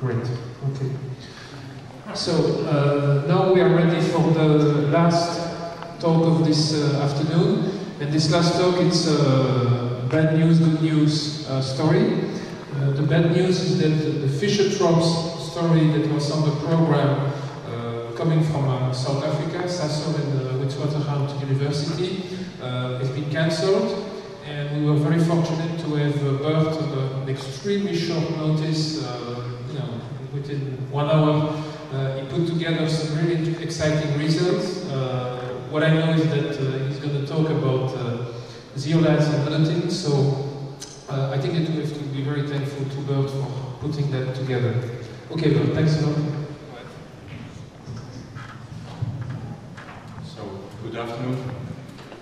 Great. Okay. So uh, now we are ready for the last talk of this uh, afternoon. And this last talk, it's a bad news, good news uh, story. Uh, the bad news is that the Fischer-Tropsch story that was on the program uh, coming from uh, South Africa, Sasol and uh, Witwatersrand University, uh, has been cancelled. And we were very fortunate to have uh, Bert on an extremely short notice, uh, you know, within one hour, uh, he put together some really exciting results. Uh, what I know is that uh, he's going to talk about zeolites and other things, so I think that we have to be very thankful to Bert for putting that together. Okay, Bert, thanks a lot. So, good afternoon.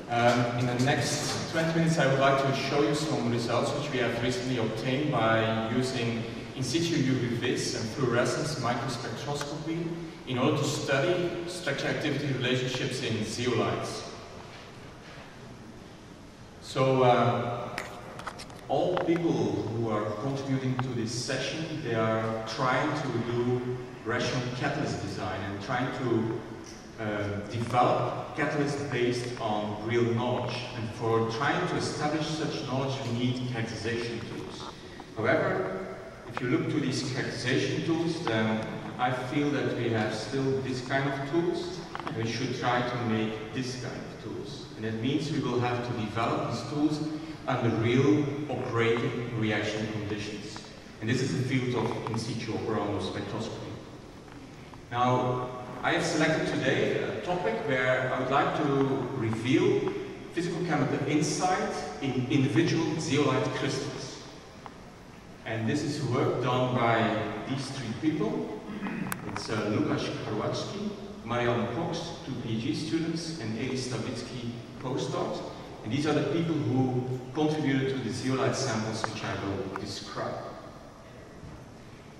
Um, in the next 20 minutes, I would like to show you some results which we have recently obtained by using in situ UV vis and fluorescence microspectroscopy in order to study structure activity relationships in zeolites. So, uh, all people who are contributing to this session, they are trying to do rational catalyst design and trying to uh, develop catalysts based on real knowledge. And for trying to establish such knowledge, we need characterization tools. However, if you look to these characterization tools, then I feel that we have still this kind of tools, and we should try to make this kind of tools. And that means we will have to develop these tools under real operating reaction conditions. And this is the field of in situ operando spectroscopy. Now, I have selected today a topic where I would like to reveal physical chemical insight in individual zeolite crystals. And this is work done by these three people. It's uh, Lukasz Karwacki, Marianne Kox, two PhD students, and Eli Stavitski, postdoc. And these are the people who contributed to the zeolite samples which I will describe.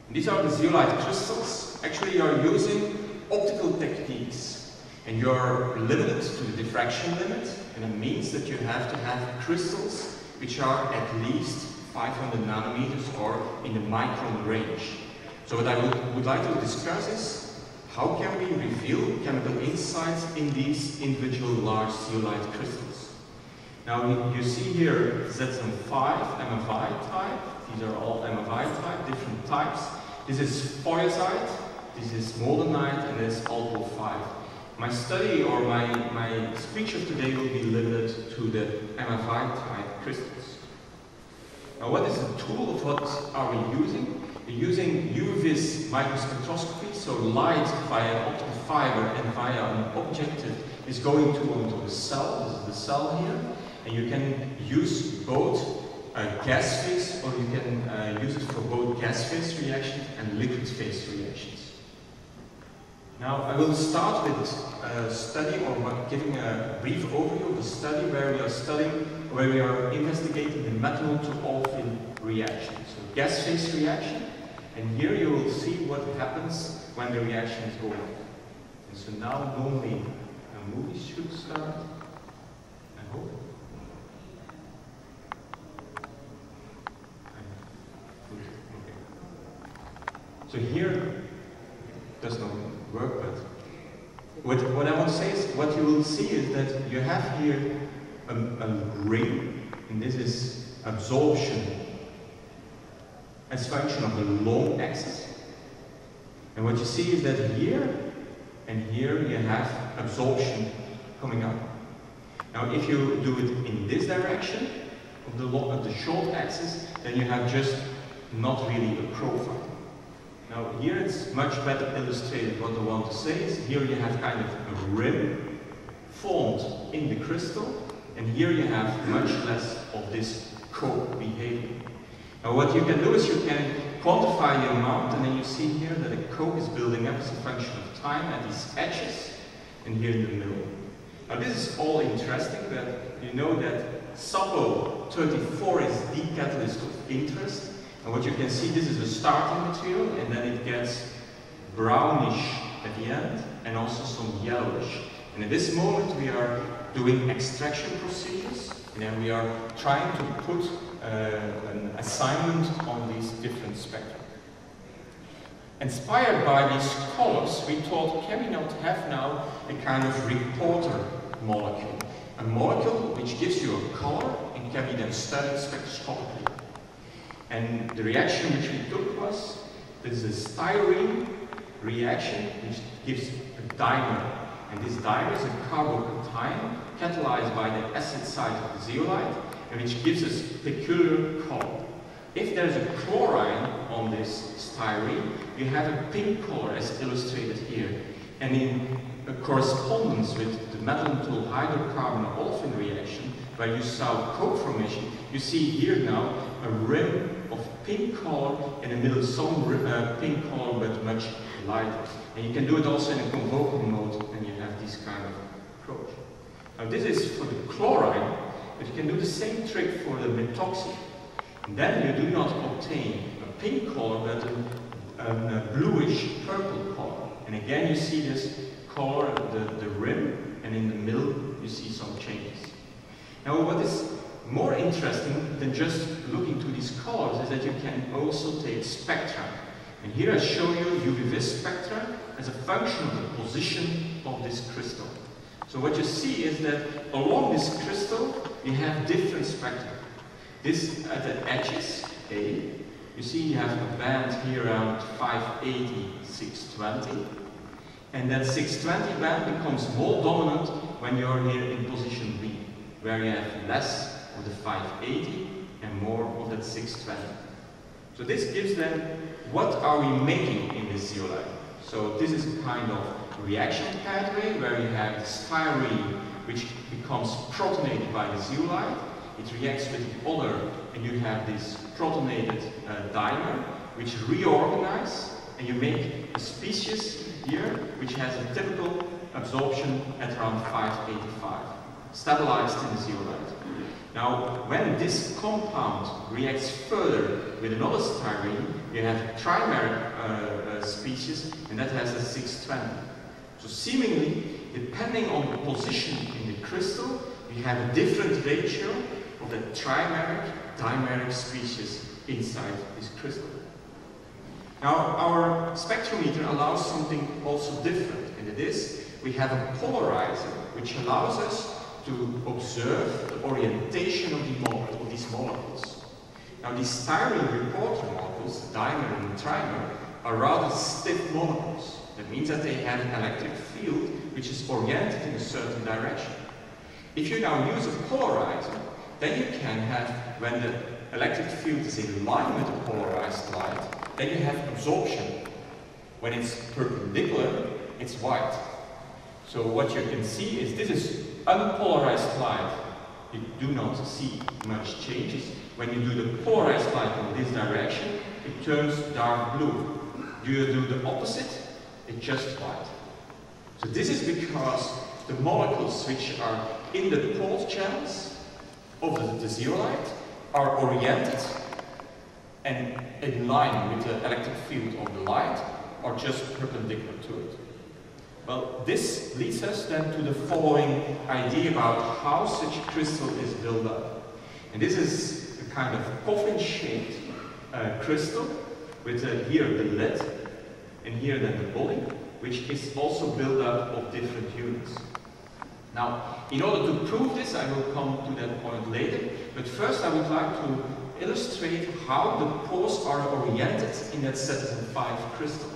And these are the zeolite crystals. Actually, you are using optical techniques and you're limited to the diffraction limit and it means that you have to have crystals which are at least 500 nanometers or in the micron range. So what I would, would like to discuss is how can we reveal chemical insights in these individual large zeolite crystals. Now you see here ZSM5 MFI type, these are all MFI type, different types. This is faujasite, this is mordenite, and this is AlPO-5. My study or my, my speech of today will be limited to the MFI type crystals. Now what is the tool of what are we using? We're using UV-vis microspectroscopy, so light via optical fiber and via an objective is going to onto a cell, this is the cell here, and you can use both uh, gas phase or you can uh, use it for both gas phase reactions and liquid phase reactions. Now I will start with a study or giving a brief overview of a study where we are studying, where we are investigating the methanol to olefin reaction. So gas phase reaction, and here you will see what happens when the reaction is going. And so now normally a movie should start, I hope. So here does not work, but what, what I want to say is what you will see is that you have here a, a ring, and this is absorption as function of the long axis. And what you see is that here and here you have absorption coming up. Now if you do it in this direction of the, long, of the short axis, then you have just not really a profile. Now here it's much better illustrated what I want to say is here you have kind of a rim formed in the crystal and here you have much less of this coke behavior. Now what you can do is you can quantify the amount and then you see here that a coke is building up as a function of time at these edges and here in the middle. Now this is all interesting but you know that SAPO 34 is the catalyst of interest and what you can see, this is a starting material, and then it gets brownish at the end, and also some yellowish. And at this moment, we are doing extraction procedures, and then we are trying to put uh, an assignment on these different spectra. inspired by these colors, we thought, can we not have now a kind of reporter molecule? A molecule which gives you a color and can be then studied spectroscopically. And the reaction which we took was, this is a styrene reaction which gives a dimer. And this dimer is a carbocation catalyzed by the acid side of the zeolite and which gives us peculiar color. If there's a chlorine on this styrene, you have a pink color as illustrated here. And in correspondence with the methyl hydrocarbon olefin reaction, where you saw coke formation, you see here now a rim of pink color in the middle some uh, pink color but much lighter. And you can do it also in a confocal mode and you have this kind of approach. Now this is for the chlorine, but you can do the same trick for the methoxy. Then you do not obtain a pink color, but a, a bluish purple color. And again, you see this color, the, the rim, and in the middle, you see some changes. Now, what is more interesting than just looking to these colors is that you can also take spectra. And here I show you UV-Vis spectra as a function of the position of this crystal. So what you see is that along this crystal, you have different spectra. This at the edges, A, you see you have a band here around 580, 620. And that 620 band becomes more dominant when you're here in position B, where you have less of the 580 and more of that 620. So this gives them what are we making in this zeolite. So this is a kind of reaction pathway where you have the styrene which becomes protonated by the zeolite it reacts with the other, and you have this protonated uh, dimer, which reorganize, and you make a species here, which has a typical absorption at around 585, stabilized in the zeolite. Now, when this compound reacts further with another styrene, you have trimeric uh, uh, species, and that has a 620. So seemingly, depending on the position in the crystal, we have a different ratio of the trimeric, dimeric species inside this crystal. Now, our spectrometer allows something also different, and it is we have a polarizer which allows us to observe the orientation of, the of these molecules. Now, these styrene reporter molecules, the dimer and the trimer, are rather stiff molecules. That means that they have an electric field which is oriented in a certain direction. If you now use a polarizer, then you can have, when the electric field is in line with the polarized light, then you have absorption. When it's perpendicular, it's white. So what you can see is this is unpolarized light. You do not see much changes. When you do the polarized light in this direction, it turns dark blue. Do you do the opposite? It's just white. So this is because the molecules which are in the pore channels of the, the zeolite are oriented and in line with the electric field of the light or just perpendicular to it. Well, this leads us then to the following idea about how such a crystal is built up. And this is a kind of coffin-shaped uh, crystal with uh, here the lid and here then the body, which is also built up of different units. Now, in order to prove this, I will come to that point later, but first I would like to illustrate how the pores are oriented in that ZSM5 crystal.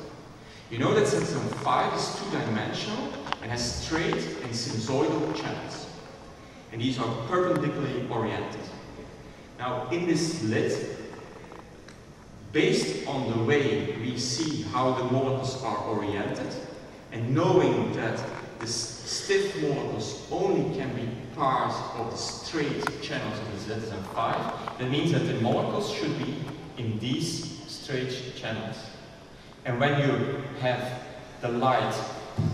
You know that ZSM5 is two-dimensional and has straight and sinusoidal channels. And these are perpendicularly oriented. Now, in this lid, based on the way we see how the molecules are oriented, and knowing that the stiff molecules only can be part of the straight channels of the ZSM5. That means that the molecules should be in these straight channels. And when you have the light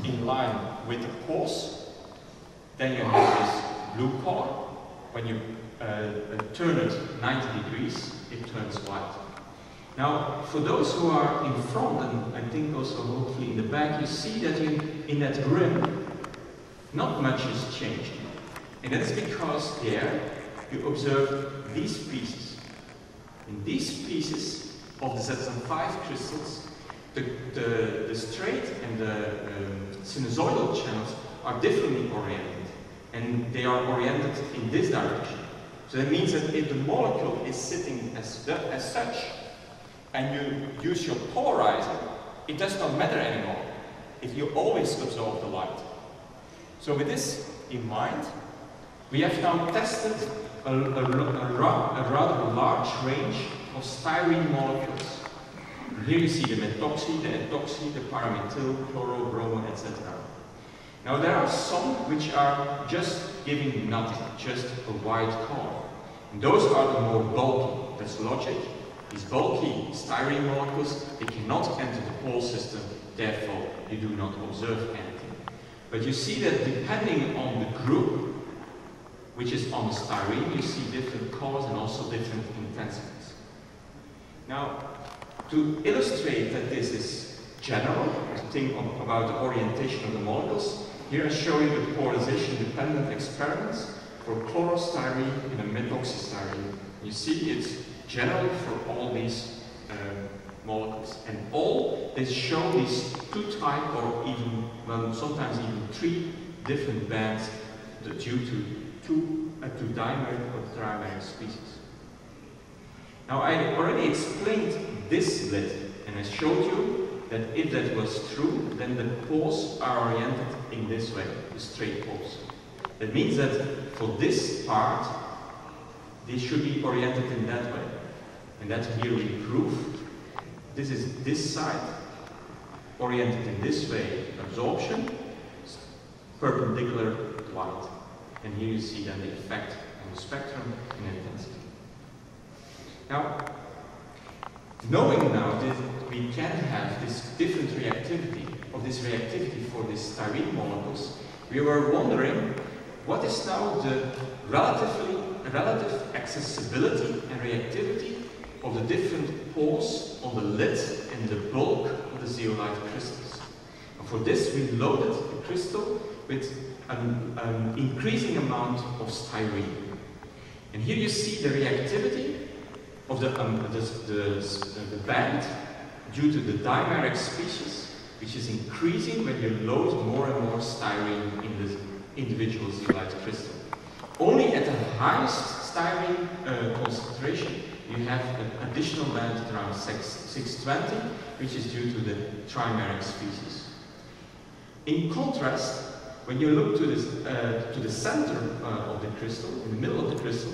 in line with the pores, then you have this blue color. When you uh, uh turn it 90 degrees, it turns white. Now, for those who are in front, and I think also hopefully in the back, you see that in, in that rim, not much has changed. And that's because there you observe these pieces. In these pieces of the ZSM5 crystals, the, the, the straight and the um, sinusoidal channels are differently oriented, and they are oriented in this direction. So that means that if the molecule is sitting as, as such, and you use your polarizer, it does not matter anymore if you always absorb the light. So with this in mind, we have now tested a, a, a, a rather large range of styrene molecules. Here you see the methoxy, the ethoxy, the pyrimethyl, chloro, bromo, etc. Now there are some which are just giving nothing, just a white color. And those are the more bulky. That's logic. These bulky styrene molecules, they cannot enter the pore system, therefore you do not observe anything. But you see that depending on the group, which is on the styrene, you see different colors and also different intensities. Now, to illustrate that this is general, to think about the orientation of the molecules, here I show you the polarization-dependent experiments for chlorostyrene and a methoxystyrene. You see it's general for all these uh, molecules. And all they show these two type or even, well, sometimes even three different bands due to two, uh, two dimeric or trimeric species. Now I already explained this slit and I showed you that if that was true, then the poles are oriented in this way, the straight poles. That means that for this part, they should be oriented in that way. And that here prove. This is this side, oriented in this way, absorption, perpendicular to light. And here you see then the effect on the spectrum in intensity. Now, knowing now that we can have this different reactivity, of this reactivity for these styrene molecules, we were wondering what is now the relatively, relative accessibility and reactivity of the different pores on the lid and the bulk of the zeolite crystals. And for this we loaded the crystal with an, an increasing amount of styrene. And here you see the reactivity of the, um, the, the, the band due to the dimeric species, which is increasing when you load more and more styrene in the individual zeolite crystal. Only at the highest styrene uh, concentration you have an additional band around 6, 620, which is due to the trimeric species. In contrast, when you look to, this, uh, to the center uh, of the crystal, in the middle of the crystal,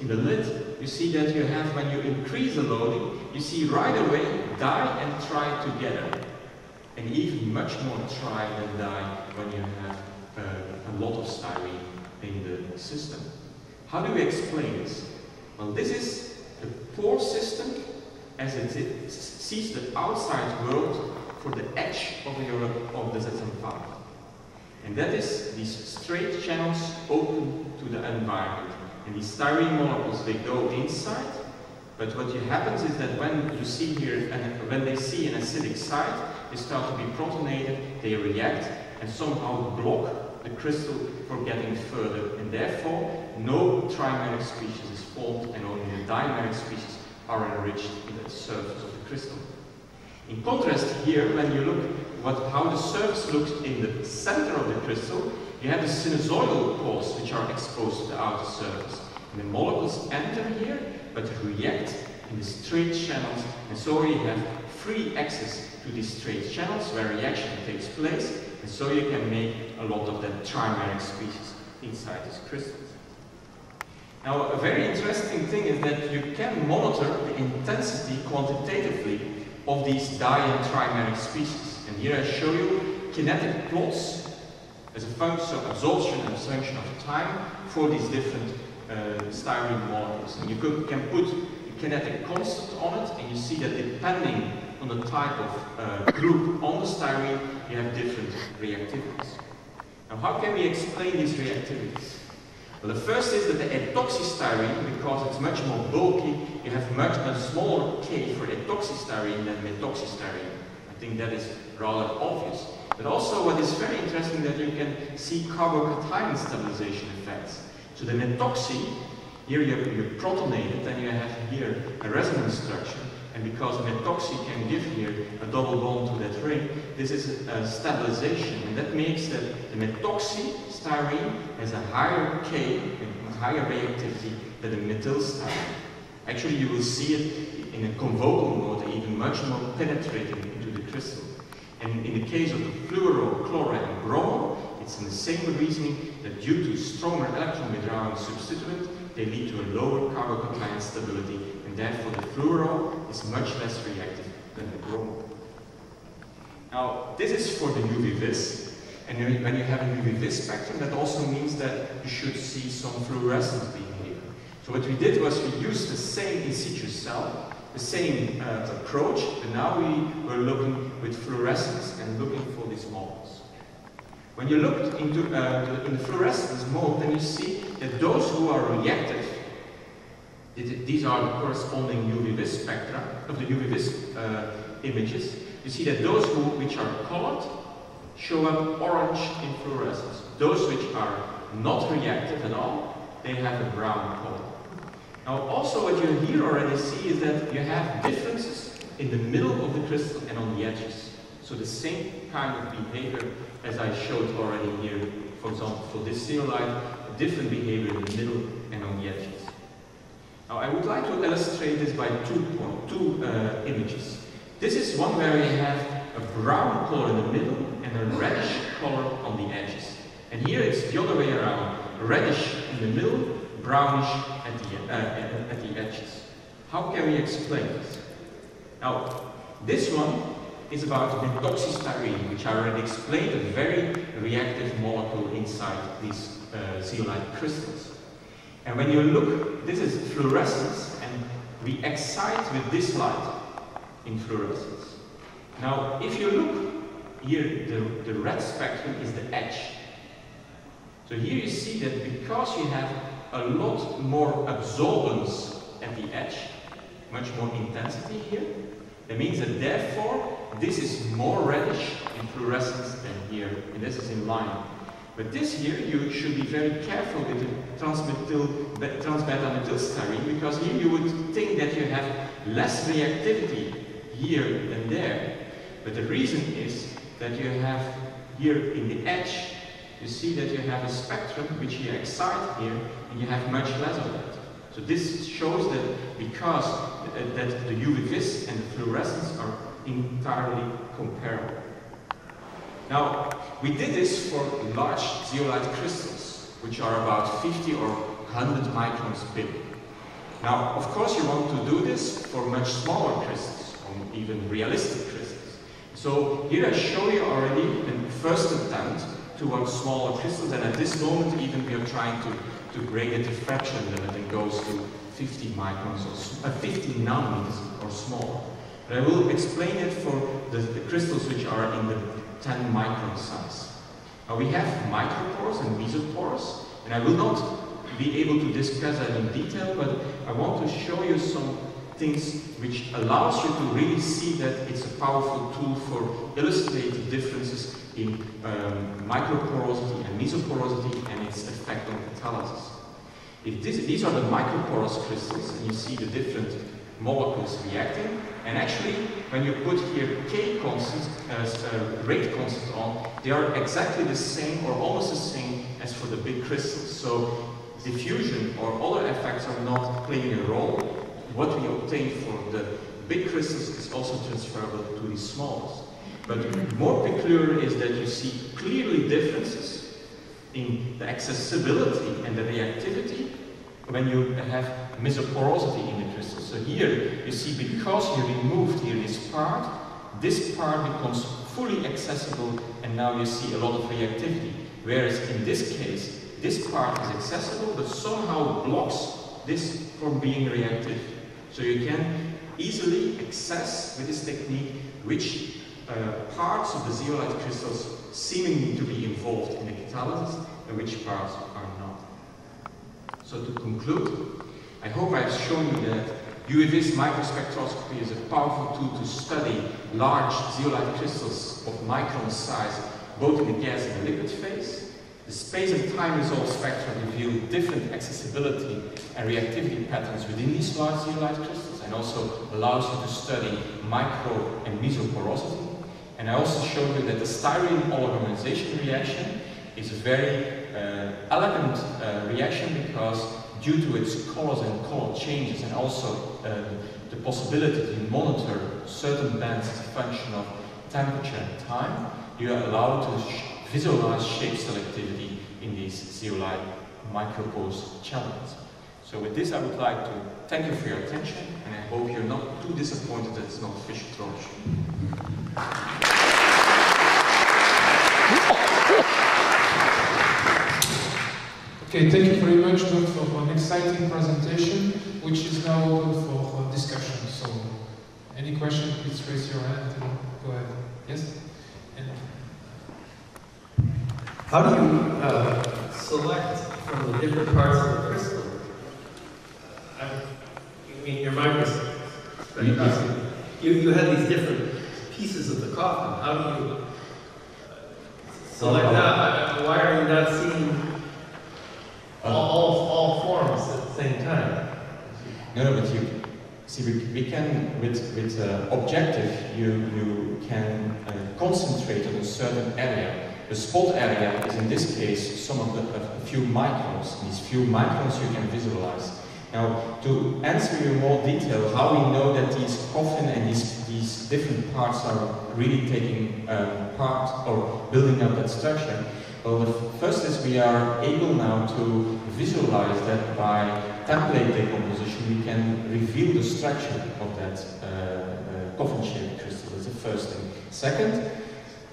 in the lid, you see that you have, when you increase the loading, you see right away die and try together. And even much more try than die when you have uh, a lot of styrene in the system. How do we explain this? Well, this is the pore system as it sees the outside world for the edge of, your, of the ZSM5. And that is these straight channels open to the environment. And these styrene molecules, they go inside, but what happens is that when you see here, and when they see an acidic site, they start to be protonated, they react, and somehow block the crystal from getting further, and therefore no trimeric species is formed, and only the dimeric species are enriched in the surface of the crystal. In contrast here, when you look what, how the surface looks in the center of the crystal, you have the sinusoidal pores which are exposed to the outer surface. And the molecules enter here, but react in the straight channels, and so you have free access to these straight channels where reaction takes place, and so you can make a lot of the trimeric species inside these crystals. Now, a very interesting thing is that you can monitor the intensity quantitatively of these di and trimeric species. And here I show you kinetic plots as a function of absorption and function of time for these different uh, styrene molecules. And you could, can put a kinetic constant on it, and you see that depending on the type of uh, group on the styrene, you have different reactivities. Now, how can we explain these reactivities? Well, the first is that the ethoxystyrene, because it's much more bulky, you have much a smaller K for ethoxystyrene than methoxystyrene. I think that is rather obvious. But also what is very interesting that you can see carbocation stabilization effects. So the methoxy, here you have, you're protonated and you have here a resonance structure. And because methoxy can give here a double bond to that ring, this is a stabilization. And that makes that the methoxy styrene has a higher K, a higher reactivity than the methyl styrene. Actually, you will see it in a confocal mode, even much more penetrating. And in the case of the fluoro, chloro, and bromo, it's in the same reasoning that due to stronger electron withdrawing substituent, they lead to a lower carbocation stability, and therefore the fluoro is much less reactive than the bromo. Now, this is for the UV vis, and when you have a UV vis spectrum, that also means that you should see some fluorescence behavior. So what we did was we used the same in situ cell, the same uh, approach, but now we were looking with fluorescence and looking for these models. When you look into uh, in the fluorescence mode, then you see that those who are reactive, these are the corresponding UV spectra of the UV uh, images. You see that those who, which are colored show up orange in fluorescence. Those which are not reactive at all, they have a brown color. Now also what you here already see is that you have differences in the middle of the crystal and on the edges. So the same kind of behavior as I showed already here, for example, for this zeolite, different behavior in the middle and on the edges. Now I would like to illustrate this by two, point, two uh, images. This is one where you have a brown color in the middle and a reddish color on the edges. And here it's the other way around, reddish in the middle, brownish at the, uh, at the edges. How can we explain this? Now, this one is about methoxystyrene, which I already explained, a very reactive molecule inside these uh, zeolite crystals. And when you look, this is fluorescence, and we excite with this light in fluorescence. Now, if you look here, the, the red spectrum is the edge. So here you see that because you have a lot more absorbance at the edge, much more intensity here, that means that therefore this is more reddish in fluorescence than here, and this is in line. But this here, you should be very careful with the transbeta-methylstyrene because here you would think that you have less reactivity here than there. But the reason is that you have here in the edge, you see that you have a spectrum which you excite here, and you have much less of that. So this shows that because uh, that the UV vis and the fluorescence are entirely comparable. Now, we did this for large zeolite crystals, which are about 50 or 100 microns big. Now, of course, you want to do this for much smaller crystals, or even realistic crystals. So here I show you already a first attempt towards smaller crystals, and at this moment even we are trying to, to bring it to fraction limit and goes to 50 microns or uh, 50 nanometers or smaller. But I will explain it for the, the crystals which are in the 10 micron size. Now we have micropores and mesopores, and I will not be able to discuss that in detail, but I want to show you some things which allows you to really see that it's a powerful tool for illustrating differences in um, microporosity and mesoporosity and its effect on catalysis. If this, these are the microporous crystals, and you see the different molecules reacting, and actually, when you put here K constant, as uh, rate constant on, they are exactly the same or almost the same as for the big crystals. So diffusion or other effects are not playing a role. What we obtain for the big crystals is also transferable to the smallest. But more peculiar is that you see clearly differences in the accessibility and the reactivity when you have mesoporosity in the crystal. So here you see because you removed here this part, this part becomes fully accessible and now you see a lot of reactivity. Whereas in this case, this part is accessible but somehow blocks this from being reactive. So you can easily access with this technique which uh, parts of the zeolite crystals seemingly to be involved in the catalysis and which parts are not. So to conclude, I hope I've shown you that UV-vis microspectroscopy is a powerful tool to study large zeolite crystals of micron size, both in the gas and the liquid phase. The space and time results spectra reveal different accessibility and reactivity patterns within these large zeolite crystals and also allows you to study micro and mesoporosity. And I also showed you that the styrene oligomerization reaction is a very uh, elegant uh, reaction because due to its colors and color changes and also uh, the possibility to monitor certain bands as a function of temperature and time, you are allowed to visualize shape selectivity in these zeolite micropore channels. So with this I would like to thank you for your attention and I hope you're not too disappointed that it's not fish trolley. Okay, thank you very much, Doug, for an exciting presentation, which is now open for discussion. So, any question, please raise your hand and go ahead. Yes? And How do you uh, select from the different parts of the crystal? I I mean, your microscope. You- You, you had these different pieces of the coffin. How do you uh, select that? Why are you not seeing all, all, all forms at the same time? No, no, but you see, we, we can with with uh, objective, you you can uh, concentrate on a certain area. The spot area is in this case some of the a, few microns. These few microns you can visualize. Now, to answer you in more detail, how we know that these coffin and these these different parts are really taking um, part or building up that structure. Well, the first is we are able now to visualize that by template decomposition, we can reveal the structure of that uh, uh, coffin-shaped crystal. That's the first thing. Second,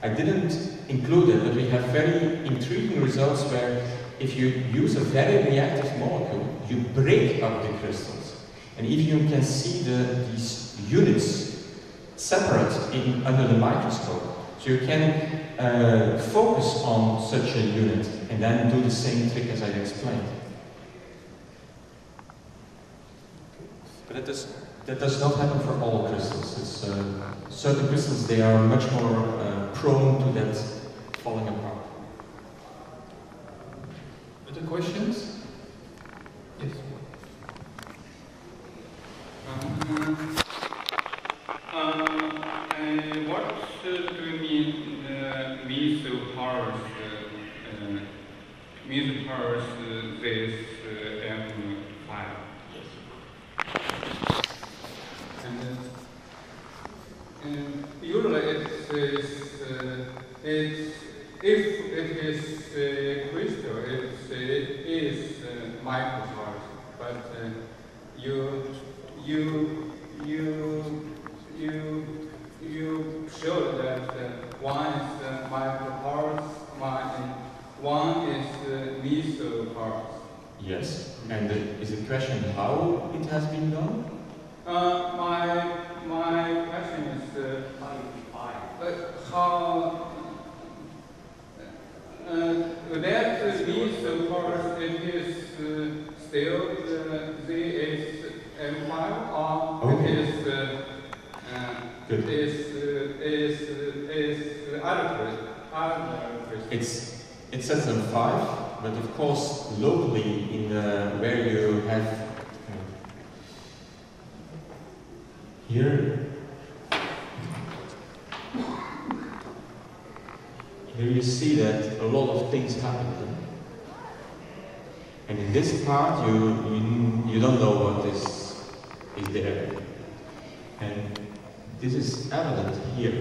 I didn't include it, but we have very intriguing results where if you use a very reactive molecule, you break up the crystals. And if you can see the, these units separate in, under the microscope, so you can uh, focus on such a unit and then do the same trick as I explained. But that does, that does not happen for all crystals. It's, uh, certain crystals, they are much more uh, prone to that falling apart. other questions? Yes. Um, uh, uh, what uh, do you mean uh, mesopores? Uh, uh, mesopores uh, this uh, M5? And, uh, and usually it is uh, it's if it is uh, crystal, it's, uh, it is uh, micropores, but uh, you you you you you showed that uh, one is uh, micropores, one one is uh, mesopores. Yes. And the, is the question how it has been done? Uh, my my question is uh, uh, how uh, that mesopores it is uh, still uh, the is empire or Okay. it is uh, uh, Good. is uh, is uh, is other crystal other crystal. It's it says M five, but of course locally in where you have uh, here here you see that a lot of things happen. And in this part you you, you don't know what is is there. And this is evident here.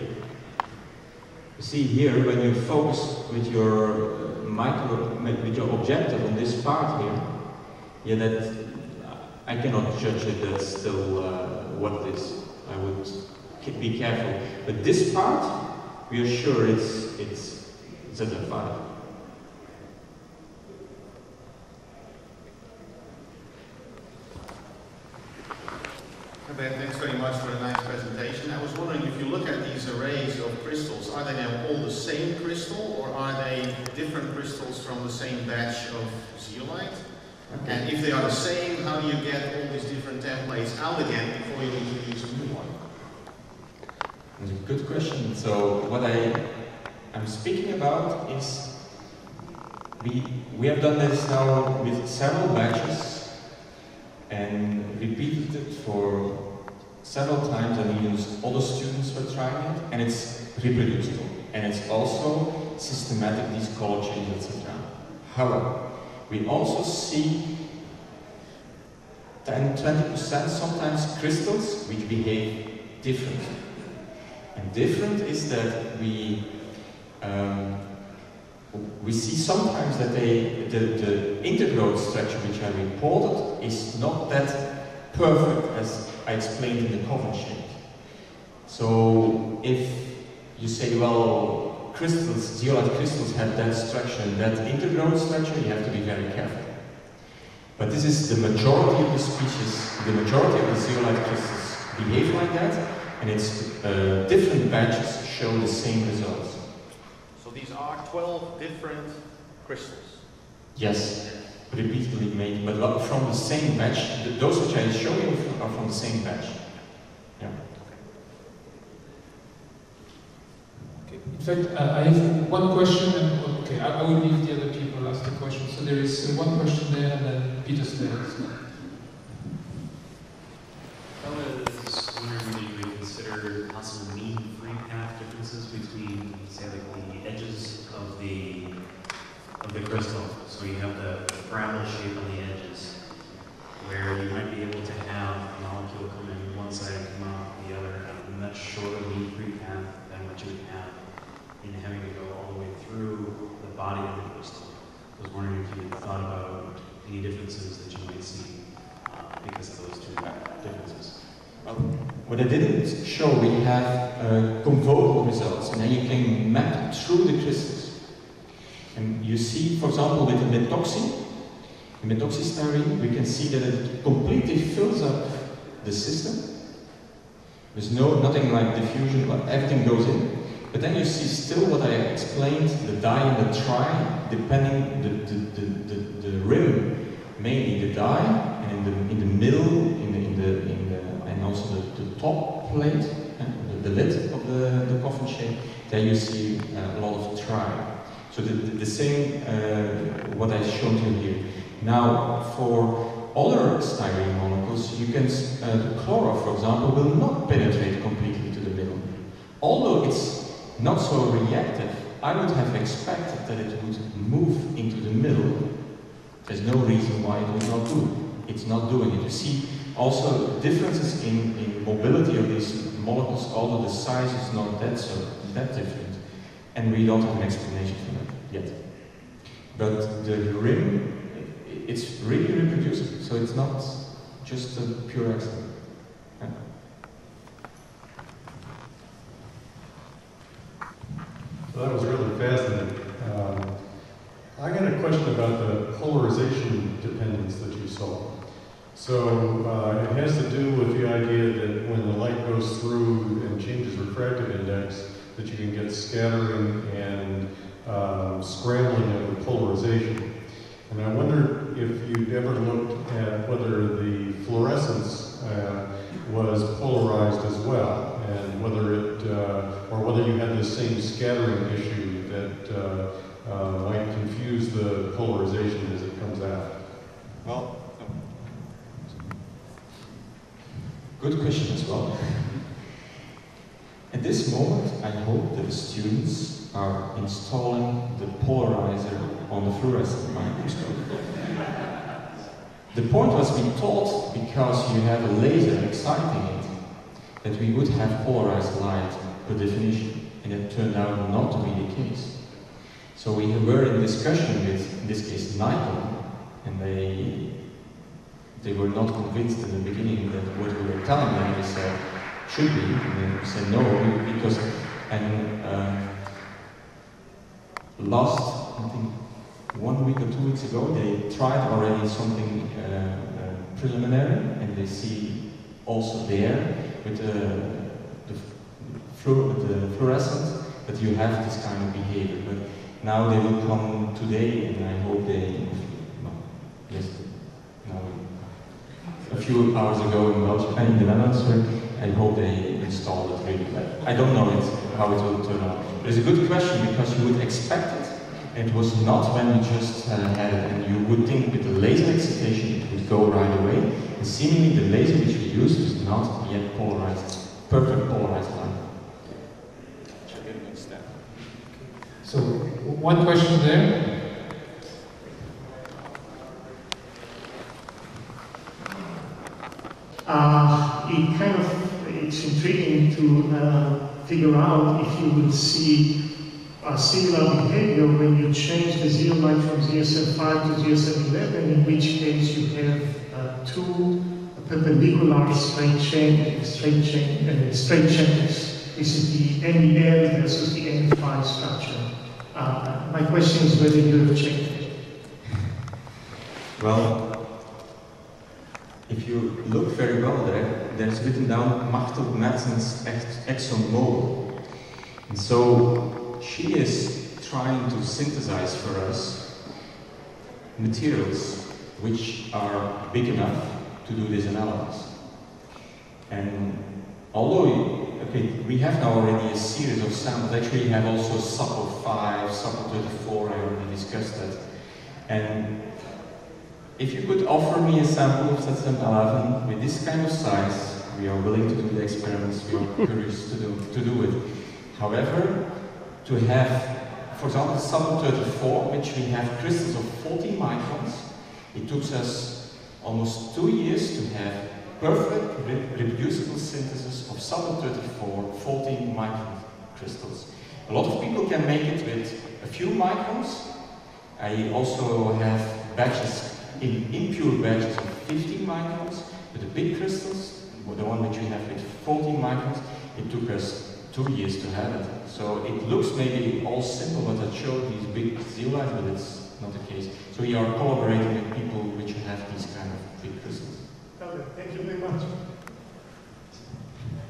You see here, when you focus with your micro, your objective on this part here, yeah, that I cannot judge it. That's still uh, what it is. I would be careful. But this part, we are sure it's it's it's at a five. Ben, thanks very much for the nice presentation. I was wondering if you look at these arrays of crystals, are they now all the same crystal or are they different crystals from the same batch of zeolite? And if they are the same, how do you get all these different templates out again before you need to use a new one? Good question. So what I am speaking about is we, we have done this now with several batches and repeated it for several times and even other students were trying it and it's reproducible and it's also systematic, these color changes, etc. However, we also see 10 20% sometimes crystals which behave differently. And different is that we um, we see sometimes that they, the, the intergrowth structure which I reported is not that perfect as I explained in the cover shape. So if you say, well, crystals, zeolite crystals have that structure and that intergrowth structure, you have to be very careful. But this is the majority of the species, the majority of the zeolite crystals behave like that, and it's uh, different batches show the same results. So these are 12 different crystals. Yes, repeatedly made, but from the same batch. Those which I show you are from the same batch. Yeah. Okay. In fact, uh, I have one question, and okay, I, will leave the other people ask the question. So there is uh, one question there, and then Peter's there. So. I was wondering whether you would consider possible mean free path differences between, say, like the edges of the of the crystal. So you have the bramble shape on the edges, where you might be able to have a molecule come in one side and come out the other, have a much shorter mean free path than what you would have in having to go all the way through the body of the crystal. I was wondering if you had thought about any differences that you might see uh, because of those two differences. What I didn't show, we have uh, convolvable results, and then you can map through the crystals. And you see, for example, with the methoxy, the methoxystyrene, we can see that it completely fills up the system. There's no nothing like diffusion, but everything goes in. But then you see still what I explained, the dye and the tri, depending the, the, the, the, the rim, mainly the dye, and in the in the middle, in the in the in the also the, the top plate, eh, the, the lid of the, the coffin shape, there you see uh, a lot of tri. So the, the, the same, uh, what I showed you here. Now, for other styrene molecules, you can, uh, the chloro, for example, will not penetrate completely to the middle. Although it's not so reactive, I would have expected that it would move into the middle. There's no reason why it would not do. It's not doing it. You see also differences in, in mobility of these molecules, although the size is not that so that different. And we don't have an explanation for that yet. But the rim, it's really reproducible, so it's not just a pure accident. Yeah. So that was really fascinating. Um, I got a question about the polarization dependence that you saw. So uh, it has to do with the idea that when the light goes through and changes refractive index, that you can get scattering and um, scrambling of the polarization. And I wonder if you'd ever looked at whether the fluorescence uh, was polarized as well, and whether it, uh, or whether you had the same scattering issue that uh, uh, might confuse the polarization as it comes out. Well, good question as well. At this moment, I hope that the students are installing the polarizer on the fluorescent microscope. the point was we thought, because you have a laser exciting it, that we would have polarized light per definition, and it turned out not to be the case. So we were in discussion with, in this case, Nikon, and they they were not convinced in the beginning that what we were telling them is uh, should be, and they said no because and uh, last I think one week or two weeks ago they tried already something uh, uh, preliminary, and they see also there with the the, flu the fluorescent that you have this kind of behavior, but now they will come today, and I hope they, well, yes, now, a few hours ago in Belgium, in the Netherlands, sorry, I hope they install it really well. I don't know it, how it will turn out. But it's a good question because you would expect it, it was not when we just uh, had it, and you would think with the laser excitation it would go right away. And seemingly the laser which we used is not yet polarized, perfect polarized line. So, one question there. Uh, it kind of, it's intriguing to uh, figure out if you would see a similar behavior when you change the zeolite from ZSM5 to ZSM11, in which case you have uh, two perpendicular straight chain, straight chain, uh, straight channels. This is the MEL versus the N5 structure. Uh, my question is whether you have checked it. Well, if you look very well there, there's written down Machteld Mertens ExxonMobil. And so she is trying to synthesize for us materials which are big enough to do this analysis. And although, okay, we have now already a series of samples, actually we have also SAPO 5, SAPO 34, I already discussed that. And if you could offer me a sample of ZSM11 with this kind of size, we are willing to do the experiments, we are curious to do, to do it. However, to have, for example, SAPO 34, which we have crystals of 14 microns, it took us almost two years to have perfect re reproducible synthesis of SAPO 34 14 micron crystals. A lot of people can make it with a few microns. I also have batches in impure batches of 15 microns, but the big crystals, the one which we have with 14 microns, it took us two years to have it. So it looks maybe all simple what I showed these big zeolites, but it's not the case. So we are collaborating with people which have these kind of big crystals. Okay, thank you very much.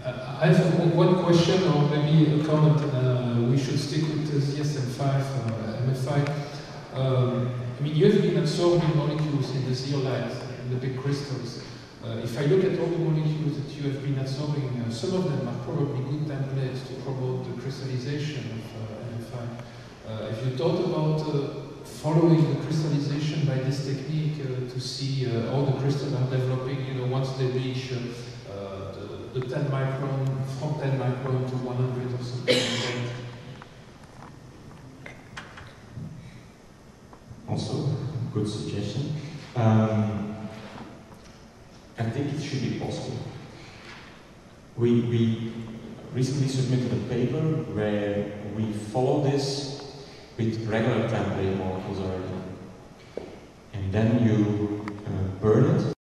Uh, I have one question or maybe a comment. Uh, we should stick with the ZSM5, uh, MFI. Um, I mean, you have been absorbing molecules in the zeolite, in the big crystals. Uh, if I look at all the molecules that you have been absorbing, uh, some of them are probably good templates to promote the crystallization of uh, MFI. Uh, have you thought about uh, following the crystallization by this technique uh, to see how the crystals are developing, you know, once they reach the, the 10 micron, from 10 micron to 100 or something like that? Also, good suggestion. Um, I think it should be possible. We, we recently submitted a paper where we follow this with regular template molecules already. And then you uh, burn it